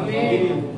Amém.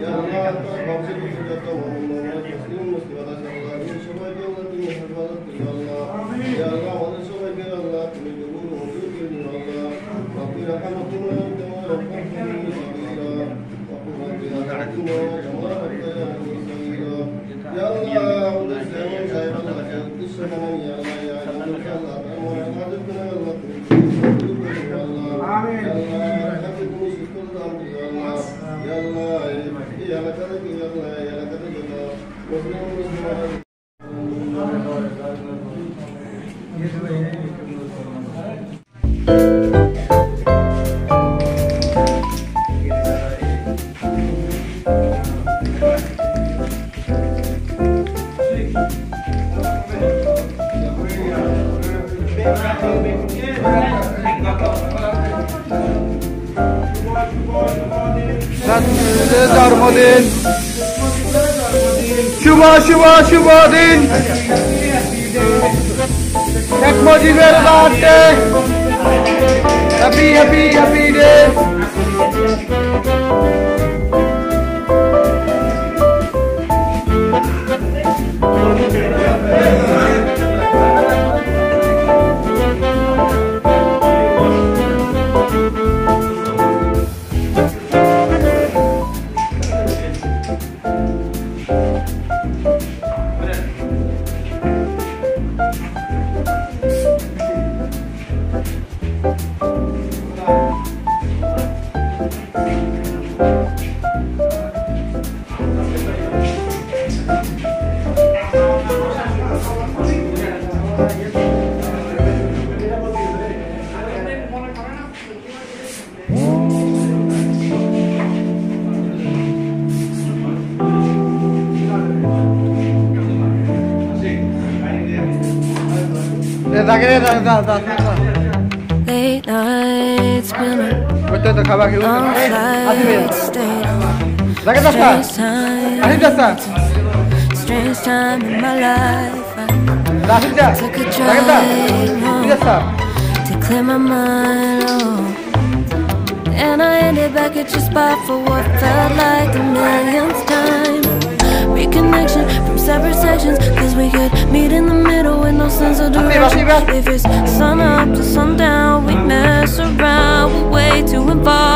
یا اللہ تو بخشے کو جتا ہوں میں تسلیم مستی بادشاہ اللہ ان سبائی کے اللہ حفظت يا الله يا الله ونسألك يا الله من دخول وجوك يا الله رب رحمتنا أنت ورحمتني صغيرا وقل رب رحمتنا وتبارك يا سيدا يا الله ونسألك يا الله يا الله يا الله يا الله يا الله يا الله يا الله يا الله يا الله يا الله يا الله يا الله يا الله يا الله يا الله يا الله يا الله Sen darmadin. Şuba şuba şuba din. Happy, happy, happy day. Está queriendo, está, está, está. late nights been a long flight stayed strange times strange time in my life. I took a drive home to clear my mind oh. and I ended back at your spot for what felt like the millionth time. Reconnection from separate sections could meet in the middle with no sense of direction. If it's sun up to sundown, we mess around, we're way too involved